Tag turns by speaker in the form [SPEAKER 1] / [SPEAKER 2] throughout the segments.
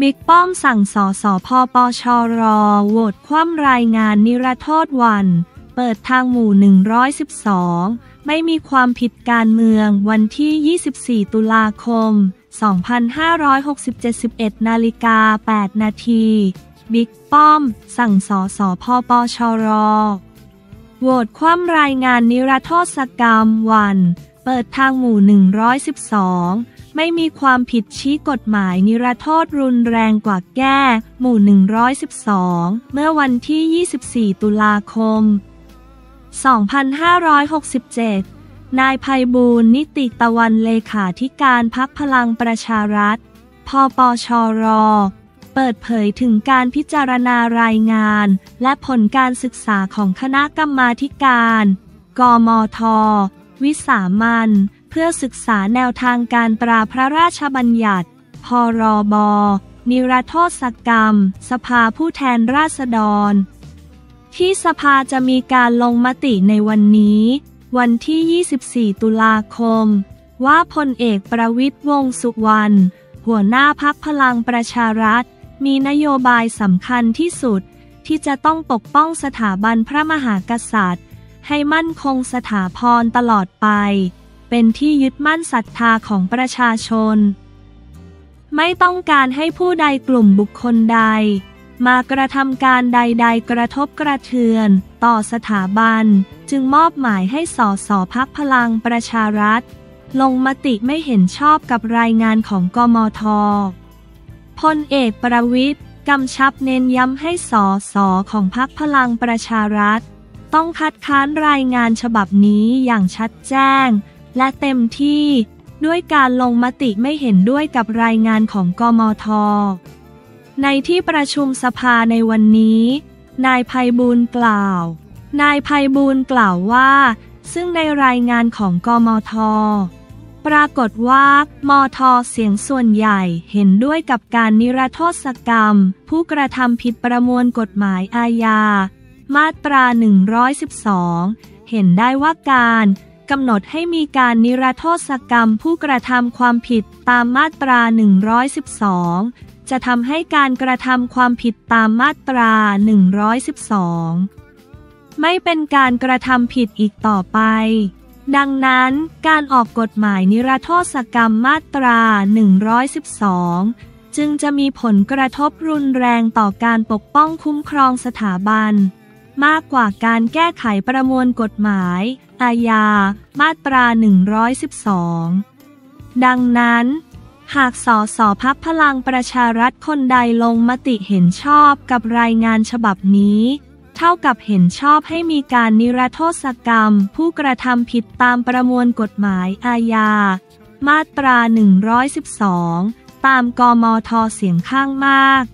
[SPEAKER 1] บิ๊กป้อมสั่งสอสอพอปชรอโหวตคว่ำรายงานนิรโทษวัน เปิดทางหมู่ 112 ไม่มีความผิดการเมืองวันที่ 24 ตุลาคม 2567 11นาฬิกา 8 นาที บิ๊กป้อม สั่งสอสอพอปชรอโหวตคว่ำรายงานนิรโทษกรรมวัน เปิดทางหมู่ 112 ไม่มีความผิดชี้กฎหมายนิรโทษรุนแรงกว่าแก้ หมู่ 112 เมื่อวันที่ 24 ตุลาคม 2567 นายภัยบูลนิติตะวันเลขาธิการพักพลังประชารัฐ พปชร เปิดเผยถึงการพิจารณารายงาน และผลการศึกษาของคณะกรรมาธิการ กมท วิสามัน พื่อศึกษาแนวทางการตราพระราชบัญญัติ พรบ นิรโทษกรรม สภาผู้แทนราษฎร ที่สภาจะมีการลงมติในวันนี้ วันที่ 24 ตุลาคม ว่าพลเอกประวิตยวงสุวรรณหัวหน้าพักพลังประชารัฐ มีนโยบายสำคัญที่สุด ที่จะต้องปกป้องสถาบันพระมหากษัตริย์ ให้มั่นคงสถาพรตลอดไป เป็นที่ยึดมั่นศรัทธาของประชาชน ไม่ต้องการให้ผู้ใดกลุ่มบุคคลใด มากระทำการใด ๆ กระทบกระเทือน ต่อสถาบัน จึงมอบหมายให้สสพักพลังประชารัฐ ลงมติไม่เห็นชอบกับรายงานของกมทพลเอกประวิทย์กำชับเน้นย้ำให้สอสอของพักพลังประชารัฐ ต้องคัดค้านรายงานฉบับนี้อย่างชัดแจ้ง และเต็มที่ด้วยการลงมติไม่เห็นด้วยกับรายงานของกมท ในที่ประชุมสภาในวันนี้ นายภัยบูลกล่าว นายภัยบูลกล่าวว่า ซึ่งในรายงานของกมท ปรากฏว่า มท เสียงส่วนใหญ่เห็นด้วยกับการนิรโทษกรรม ผู้กระทำผิดประมวลกฎหมายอาญา มาตรา 112 เห็นได้ว่าการ กำหนดให้มีการนิรโทษกรรมผู้กระทำความผิดตามมาตรา 112 จะทำให้การกระทำความผิดตามมาตรา 112 ไม่เป็นการกระทำผิดอีกต่อไป ดังนั้นการออกกฎหมายนิรโทษกรรมมาตรา 112 จึงจะมีผลกระทบรุนแรงต่อการปกป้องคุ้มครองสถาบัน มากกว่าการแก้ไขประมวลกฎหมาย อาญา มาตรา 112 ดังนั้น หากสสพักพลังประชารัฐคนใดลงมติเห็นชอบกับรายงานฉบับนี้ เท่ากับเห็นชอบให้มีการนิรโทษกรรม ผู้กระทำผิดตามประมวลกฎหมายอาญา มาตรา 112 ตามกมทเสียงข้างมาก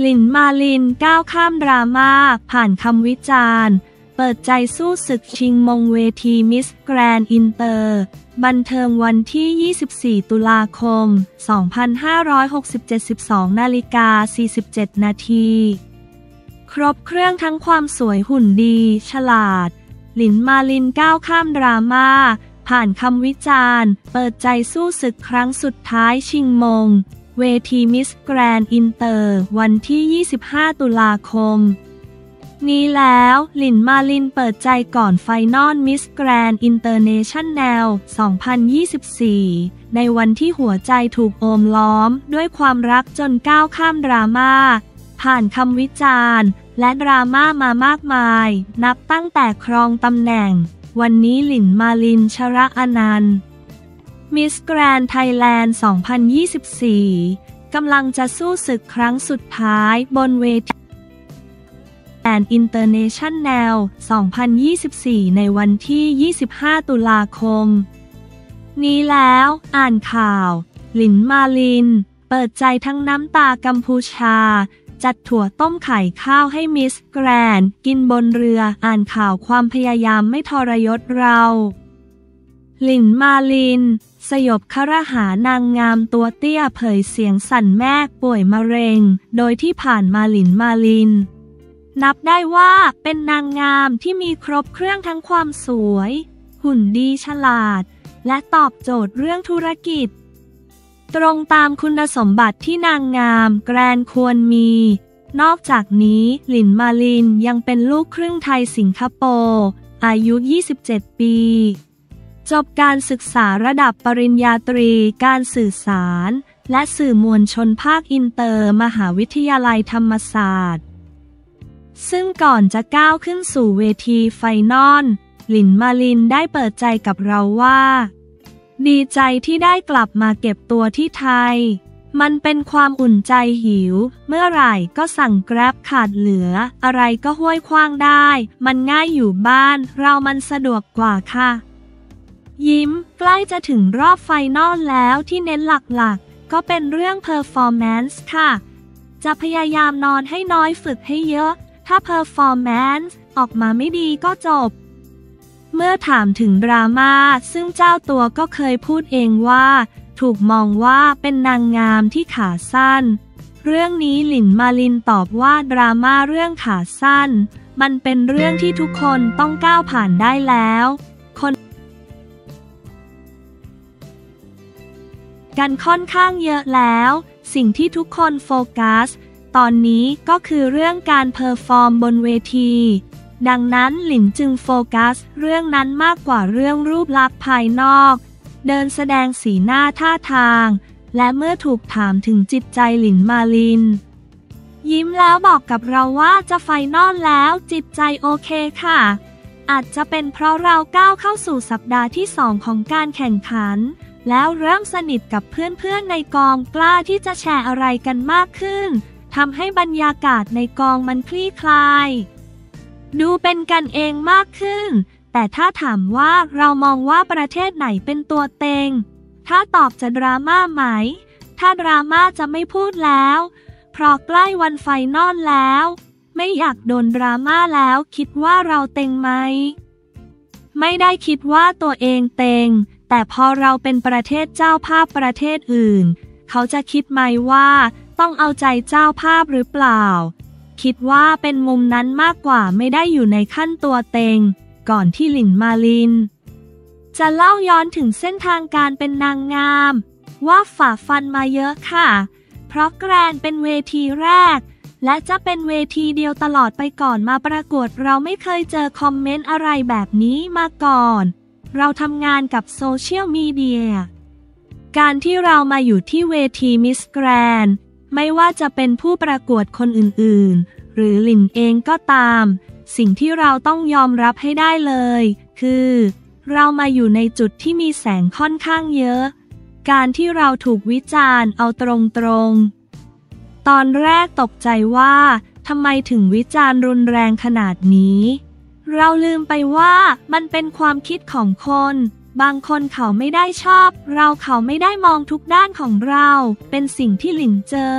[SPEAKER 1] หลินมาลินก้าวข้ามดราม่าผ่านคำวิจารณ์ เปิดใจสู้ศึกชิงมงเวทีมิสแกรนด์อินเตอร์ บันเทิงวันที่ 24 ตุลาคม 2567 12นาฬิกา 47 นาทีครบเครื่องทั้งความสวยหุ่นดี ฉลาด หลินมาลินก้าวข้ามดราม่าผ่านคำวิจารณ์ เปิดใจสู้ศึกครั้งสุดท้ายชิงมง เวทีมิสแกรนด์อินเตอร์วันที่ 25 ตุลาคม นี้แล้วหลินมาลินเปิดใจก่อน final มิสแกรนด์อินเตอร์เนชั่นแนล 2024 ในวันที่หัวใจถูกโอบล้อม ด้วยความรักจนก้าวข้ามดราม่า ผ่านคำวิจารณ์ และดราม่ามามากมาย นับตั้งแต่ครองตำแหน่ง วันนี้หลินมาลินชระอนันต์ มิสแกรนด์ไทยแลนด์ 2024 กำลังจะสู้ศึกครั้งสุดท้ายบนเวทีแกรนด์อินเตอร์เนชั่นแนล 2024 ในวันที่ 25 ตุลาคม นี้แล้ว อ่านข่าว หลินมาลิน เปิดใจทั้งน้ำตากัมพูชา จัดถั่วต้มไข่ข้าวให้มิสแกรนด์กินบนเรือ อ่านข่าวความพยายามไม่ทรยศเรา หลินมาลิน สยบครหานางงามตัวเตี้ยเผยเสียงสั่นแม่ป่วยมะเร็ง โดยที่ผ่านมาหลินมาลิน นับได้ว่าเป็นนางงามที่มีครบเครื่องทั้งความสวย หุ่นดีฉลาด และตอบโจทย์เรื่องธุรกิจ ตรงตามคุณสมบัติที่นางงามแกรนควรมี นอกจากนี้หลินมาลินยังเป็นลูกครึ่งไทยสิงคโปร์อายุ 27 ปี จบการศึกษาระดับปริญญาตรี การสื่อสาร และสื่อมวลชนภาคอินเตอร์ มหาวิทยาลัยธรรมศาสตร์ ซึ่งก่อนจะก้าวขึ้นสู่เวที final หลินมาลินได้เปิดใจกับเราว่า ดีใจที่ได้กลับมาเก็บตัวที่ไทย มันเป็นความอุ่นใจหิว เมื่อไหร่ก็สั่ง Grab ขาดเหลือ อะไรก็ห้วยขวางได้ มันง่ายอยู่บ้าน เรามันสะดวกกว่าค่ะ ยิ้ม ใกล้จะถึงรอบ final แล้วที่เน้นหลักๆ ก็เป็นเรื่อง performance ค่ะ จะพยายามนอนให้น้อยฝึกให้เยอะ ถ้า performance ออกมาไม่ดีก็จบ เมื่อถามถึงดราม่าซึ่งเจ้าตัวก็เคยพูดเองว่า ถูกมองว่าเป็นนางงามที่ขาสั้น เรื่องนี้หลินมาลินตอบว่าดราม่าเรื่องขาสั้น มันเป็นเรื่องที่ทุกคนต้องก้าวผ่านได้แล้ว กันค่อนข้างเยอะแล้ว สิ่งที่ทุกคนโฟกัส ตอนนี้ก็คือเรื่องการ perform บนเวที ดังนั้นหลินจึงโฟกัส เรื่องนั้นมากกว่าเรื่องรูปลักษณ์ภายนอก เดินแสดงสีหน้าท่าทาง และเมื่อถูกถามถึงจิตใจหลินมาลิน ยิ้มแล้วบอกกับเราว่าจะไฟนอลแล้วจิตใจโอเคค่ะ อาจจะเป็นเพราะเราก้าวเข้าสู่สัปดาห์ที่สองของการแข่งขัน แล้วเริ่มสนิทกับเพื่อนๆในกองกล้าที่จะแชร์อะไรกันมากขึ้นทำให้บรรยากาศในกองมันคลี่คลาย ดูเป็นกันเองมากขึ้น แต่ถ้าถามว่าเรามองว่าประเทศไหนเป็นตัวเต็ง ถ้าตอบจะดราม่าไหม ถ้าดราม่าจะไม่พูดแล้ว เพราะใกล้วันไฟนอลแล้ว ไม่อยากโดนดราม่าแล้วคิดว่าเราเต็งไหม ไม่ได้คิดว่าตัวเองเต็ง แต่พอเราเป็นประเทศเจ้าภาพประเทศอื่น เขาจะคิดไหมว่าต้องเอาใจเจ้าภาพหรือเปล่า คิดว่าเป็นมุมนั้นมากกว่าไม่ได้อยู่ในขั้นตัวเต็ง ก่อนที่หลินมาลิน จะเล่าย้อนถึงเส้นทางการเป็นนางงาม ว่าฝ่าฟันมาเยอะค่ะ เพราะแกรนเป็นเวทีแรก และจะเป็นเวทีเดียวตลอดไปก่อนมาประกวดเราไม่เคยเจอคอมเมนต์อะไรแบบนี้มาก่อน เราทำงานกับโซเชียลมีเดีย การที่เรามาอยู่ที่เวทีมิสแกรนไม่ว่าจะเป็นผู้ประกวดคนอื่นๆ หรือหลินเองก็ตาม สิ่งที่เราต้องยอมรับให้ได้เลย คือ เรามาอยู่ในจุดที่มีแสงค่อนข้างเยอะ การที่เราถูกวิจารณ์เอาตรงๆ ตอนแรกตกใจว่าทำไมถึงวิจารณ์รุนแรงขนาดนี้ เราลืมไปว่ามันเป็นความคิดของคน บางคนเขาไม่ได้ชอบ เราเขาไม่ได้มองทุกด้านของเรา เป็นสิ่งที่หลินเจอ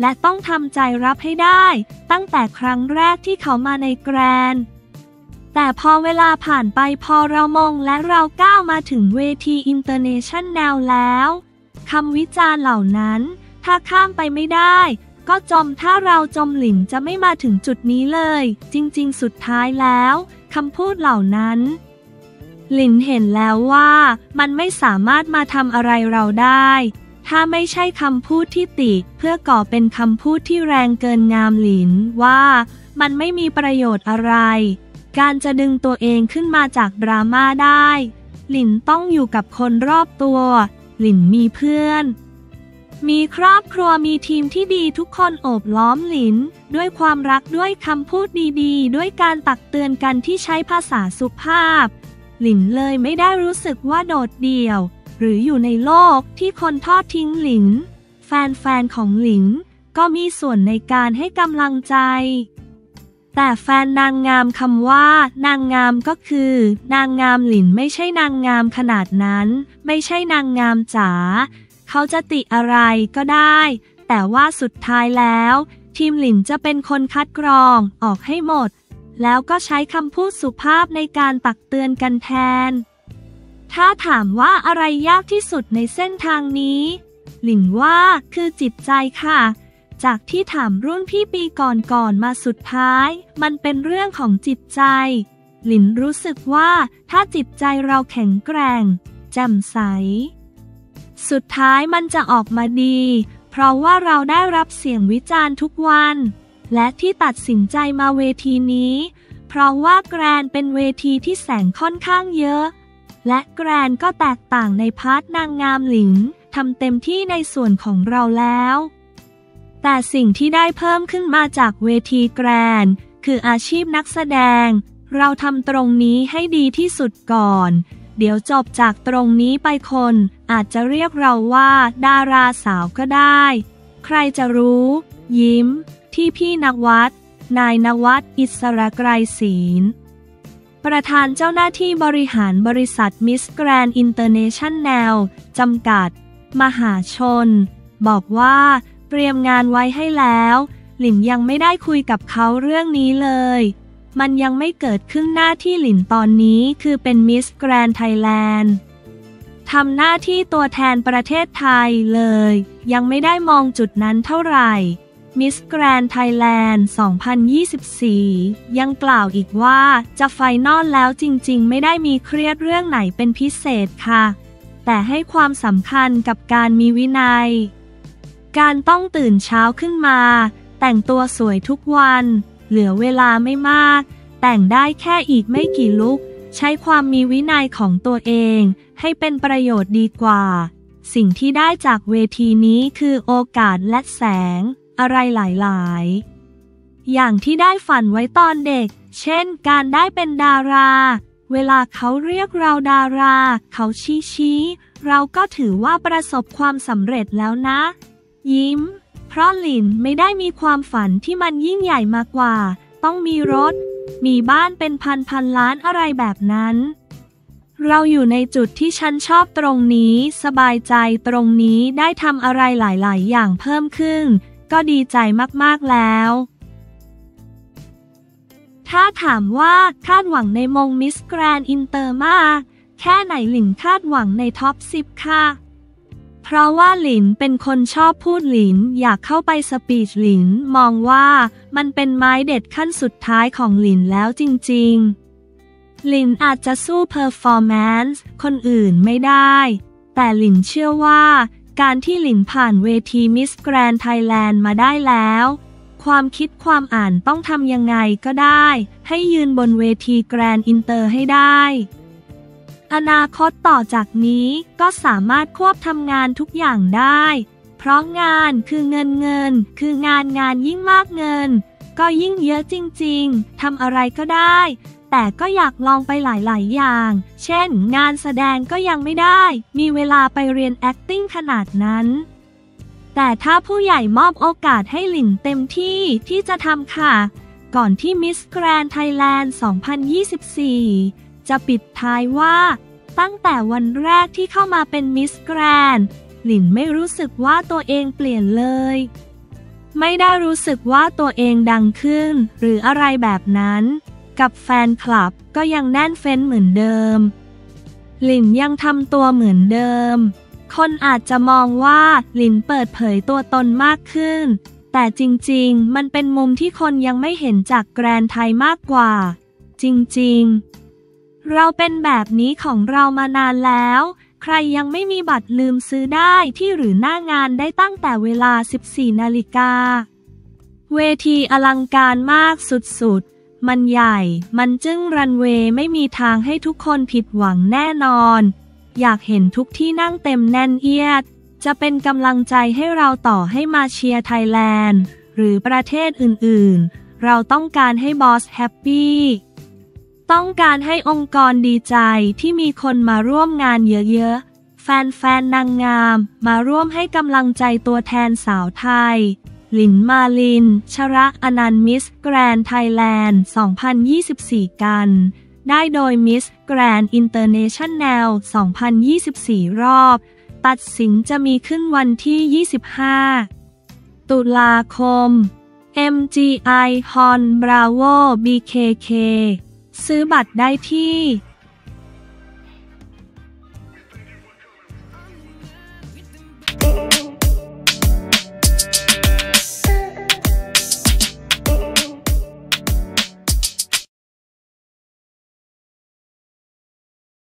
[SPEAKER 1] และต้องทำใจรับให้ได้ ตั้งแต่ครั้งแรกที่เข้ามาในแกรนแต่พอเวลาผ่านไปพอเรามองและเราก้าวมาถึงเวทีอินเตอร์เนชั่นแนลแล้วคำวิจารณ์เหล่านั้น ถ้าข้ามไปไม่ได้ ก็จมถ้าเราจมหลินจะไม่มาถึงจุดนี้เลย จริงๆ สุดท้ายแล้วคำพูดเหล่านั้น หลินเห็นแล้วว่ามันไม่สามารถมาทำอะไรเราได้ ถ้าไม่ใช่คำพูดที่ติ เพื่อก่อเป็นคำพูดที่แรงเกินงามหลินว่ามันไม่มีประโยชน์อะไร การจะดึงตัวเองขึ้นมาจากดราม่าได้ หลินต้องอยู่กับคนรอบตัว หลินมีเพื่อน มีครอบครัวมีทีมที่ดีทุกคนโอบล้อมหลิน ด้วยความรักด้วยคำพูดดีๆ ด้วยการตักเตือนกันที่ใช้ภาษาสุภาพ หลินเลยไม่ได้รู้สึกว่าโดดเดี่ยว หรืออยู่ในโลกที่คนทอดทิ้งหลิน แฟนๆของหลินก็มีส่วนในการให้กำลังใจ แต่แฟนนางงามคำว่า นางงามก็คือ นางงามหลินไม่ใช่นางงามขนาดนั้น ไม่ใช่นางงามจ๋า เขาจะติอะไรก็ได้ แต่ว่าสุดท้ายแล้ว ทีมหลินจะเป็นคนคัดกรองออกให้หมด แล้วก็ใช้คำพูดสุภาพในการตักเตือนกันแทน ถ้าถามว่าอะไรยากที่สุดในเส้นทางนี้ หลินว่าคือจิตใจค่ะจจากที่ถามรุ่นพี่ปีก่อนๆมาสุดท้าย มันเป็นเรื่องของจิตใจ หลินรู้สึกว่าถ้าจิตใจเราแข็งแกร่งแจ่มใส สุดท้ายมันจะออกมาดี เพราะว่าเราได้รับเสียงวิจารณ์ทุกวัน และที่ตัดสินใจมาเวทีนี้ เพราะว่าแกรนเป็นเวทีที่แสงค่อนข้างเยอะ และแกรนก็แตกต่างใน part นางงามหลินทำเต็มที่ในส่วนของเราแล้ว แต่สิ่งที่ได้เพิ่มขึ้นมาจากเวทีแกรนคืออาชีพนักแสดง เราทำตรงนี้ให้ดีที่สุดก่อน เดี๋ยวจบจากตรงนี้ไปคน อาจจะเรียกเราว่า ดาราสาวก็ได้ ใครจะรู้ ยิ้ม ที่พี่ณวัฒน์ นายณวัฒน์ อิสรไกรศีล ประธานเจ้าหน้าที่บริหารบริษัทมิสแกรนอินเตอร์เนชั่นแนลจำกัด มหาชน บอกว่าเตรียมงานไว้ให้แล้ว หลินยังไม่ได้คุยกับเขาเรื่องนี้เลย มันยังไม่เกิดขึ้นหน้าที่หลินตอนนี้คือเป็นมิสแกรนไทยแลนด์ทำหน้าที่ตัวแทนประเทศไทยเลย ยังไม่ได้มองจุดนั้นเท่าไหร่มิสแกรนไทยแลนด์ 2024 ยังกล่าวอีกว่าจะ final แล้วจริงๆ ไม่ได้มีเครียดเรื่องไหนเป็นพิเศษค่ะ แต่ให้ความสำคัญกับการมีวินัย การต้องตื่นเช้าขึ้นมา แต่งตัวสวยทุกวัน เหลือเวลาไม่มาก แต่งได้แค่อีกไม่กี่ลุก ใช้ความมีวินัยของตัวเอง ให้เป็นประโยชน์ดีกว่า สิ่งที่ได้จากเวทีนี้คือโอกาสและแสง อะไรหลายๆ อย่างที่ได้ฝันไว้ตอนเด็ก เช่น การได้เป็นดารา เวลาเขาเรียกเราดารา เขาชี้ชี้ เราก็ถือว่าประสบความสำเร็จแล้วนะ ยิ้ม เพราะหลินไม่ได้มีความฝันที่มันยิ่งใหญ่มากกว่า ต้องมีรถ มีบ้านเป็นพันพันล้านอะไรแบบนั้น เราอยู่ในจุดที่ฉันชอบตรงนี้ สบายใจตรงนี้ได้ทำอะไรหลาย ๆ อย่างเพิ่มขึ้น ก็ดีใจมากๆแล้ว ถ้าถามว่าคาดหวังในมงมิสแกรนอินเตอร์มาก แค่ไหนหลินคาดหวังใน top 10ค่ะ เพราะว่าหลินเป็นคนชอบพูดหลินอยากเข้าไป speech หลินมองว่ามันเป็นไม้เด็ดขั้นสุดท้ายของหลินแล้วจริงๆ หลินอาจจะสู้ performance คนอื่นไม่ได้ แต่หลินเชื่อว่า การที่หลินผ่านเวทีมิสแกรนไทยแลนด์มาได้แล้ว ความคิดความอ่านต้องทำยังไงก็ได้ ให้ยืนบนเวทีแกรนอินเตอร์ให้ได้ อนาคตต่อจากนี้ก็สามารถควบทำงานทุกอย่างได้ เพราะงานคือเงินเงิน คืองานงานยิ่งมากเงิน ก็ยิ่งเยอะจริงๆทำอะไรก็ได้ แต่ก็อยากลองไปหลายๆอย่าง เช่น งานแสดงก็ยังไม่ได้ มีเวลาไปเรียน acting ขนาดนั้นแต่ถ้าผู้ใหญ่มอบโอกาสให้หลินเต็มที่ที่จะทำค่ะ ก่อนที่ Miss Grand Thailand 2024 จะปิดท้ายว่า ตั้งแต่วันแรกที่เข้ามาเป็น Miss Grand หลินไม่รู้สึกว่าตัวเองเปลี่ยนเลย ไม่ได้รู้สึกว่าตัวเองดังขึ้น หรืออะไรแบบนั้น กับแฟนคลับก็ยังแน่นเฟ้นเหมือนเดิม หลินยังทำตัวเหมือนเดิม คนอาจจะมองว่าหลินเปิดเผยตัวตนมากขึ้น แต่จริงๆ มันเป็นมุมที่คนยังไม่เห็นจากแกรนไทยมากกว่า จริงๆ เราเป็นแบบนี้ของเรามานานแล้ว ใครยังไม่มีบัตรลืมซื้อได้ที่หรือหน้างานได้ตั้งแต่เวลา 14 นาฬิกา เวทีอลังการมากสุดๆ มันใหญ่ มันจึ้งรันเวย์ไม่มีทางให้ทุกคนผิดหวังแน่นอน อยากเห็นทุกที่นั่งเต็มแน่นเอียด จะเป็นกำลังใจให้เราต่อให้มาเชียร์ไทยแลนด์ หรือประเทศอื่นๆ เราต้องการให้บอส happy ต้องการให้องค์กรดีใจที่มีคนมาร่วมงานเยอะๆ แฟนๆ นางงาม มาร่วมให้กำลังใจตัวแทนสาวไทย หลินมาลิน ชระอนันต์มิสแกรนไทยแลนด์ 2024 กัน ได้โดยมิสแกรนอินเตอร์เนชั่นแนล 2024 รอบ ตัดสินจะมีขึ้นวันที่ 25 ตุลาคม MGI Hon Bravo BKK ซื้อบัตรได้ที่